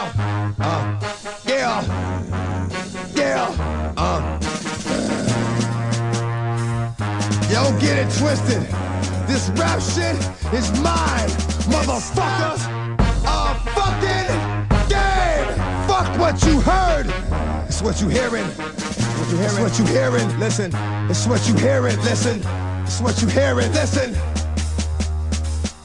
Yeah, uh, yeah, yeah, uh. Yo, get it twisted. This rap shit is mine, motherfucker. A fucking game. Fuck what you heard. It's what you hearing. What you hearing? It's what you hearing. Listen. It's what you hearing. Listen. It's what you hearing. Listen.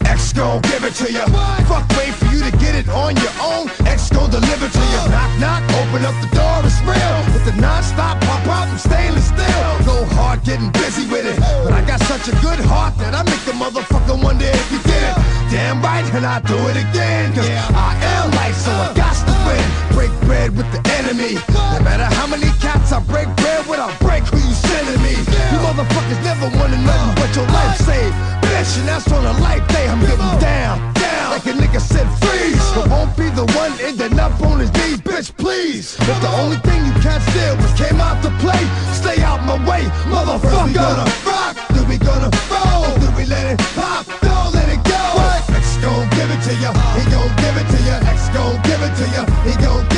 X gon' give it to you. Fuck, wait for you to get it on your own. Gon' deliver to you. Knock, knock, open up the door, it's real. With the non-stop pop out and stainless steel. Go hard, getting busy with it. But I got such a good heart that I make the motherfucker wonder if you did it. Damn right, and I do it again. Cause I am life, so I got to win. Break bread with the enemy. No matter how many cats I break bread with, I'll break who you sending me. You motherfuckers never wanted nothing but your life saved. Bitch, and that's on a life day. If the only thing you can't steal was came out to play, stay out my way, motherfucker. We gonna rock, then we gonna roll, then we let it pop, don't let it go. X gon' give it to ya, he gon' give it to ya. X gon' give it to ya, he gon'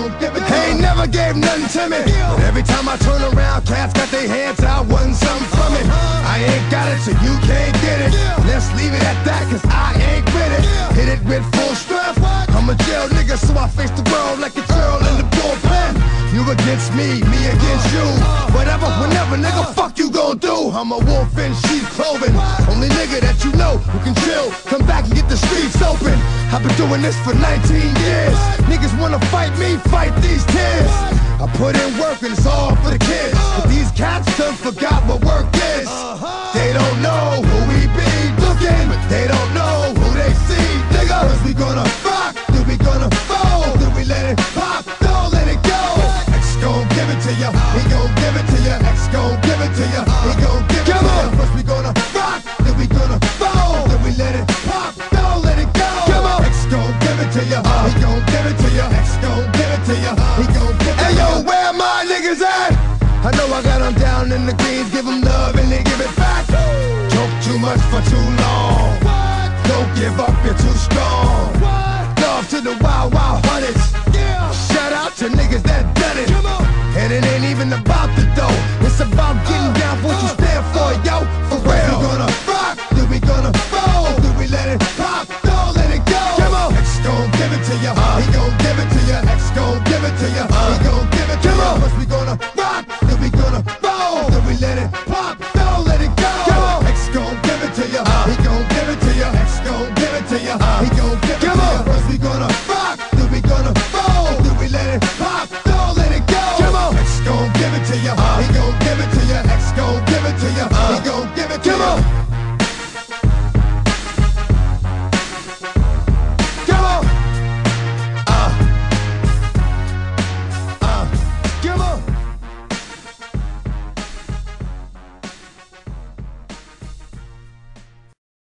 He ain't never gave nothing to me, but every time I turn around, cats got their hands out, wanting something from it. I ain't got it, so you can't get it. Let's leave it at that, cause I ain't with it. Hit it with full strength. I'm a jail nigga, so I face the world like a girl in the bullpen. You against me, me against you. Whatever, whenever, nigga, fuck you gon' do. I'm a wolf in sheep's clothing. Only nigga that you know who can chill. Come back and get the streets open. I've been doing this for 19 years. Niggas wanna fight me, fight these tears. I put in work and it's all for the kids. But these cats done forgot what work is. They don't know who we be looking, but they don't know who they see. Nigga, First we gonna rock, then we gonna fold, then we let it pop, don't let it go. X gon' give it to ya, he gon' give it to ya. It to ya. X gon' give it to ya, he gon' give it. Hey yo, where my niggas at? I know I got them down in the greens, give them love and they give it back. Choke too much for too long. Don't give up, you're too strong. Give it to ya. X gon' give it to ya, he gon' give it to ya. First we gonna